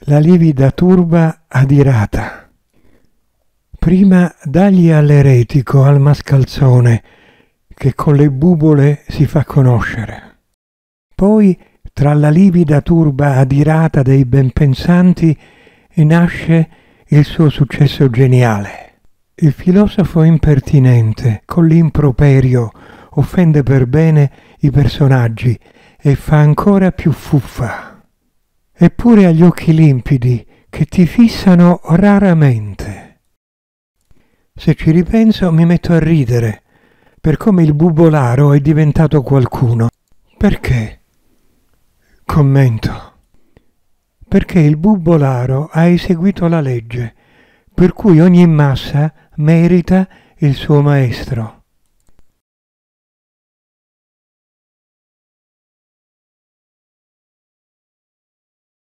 La livida turba adirata. Prima dagli all'eretico, al mascalzone, che con le bubole si fa conoscere. Poi tra la livida turba adirata dei benpensanti nasce il suo successo geniale. Il filosofo impertinente, con l'improperio, offende per bene i personaggi e fa ancora più fuffa eppure agli occhi limpidi che ti fissano raramente. Se ci ripenso mi metto a ridere per come il bubolaro è diventato qualcuno. Perché? Commento. Perché il bubolaro ha eseguito la legge, per cui ogni massa merita il suo maestro.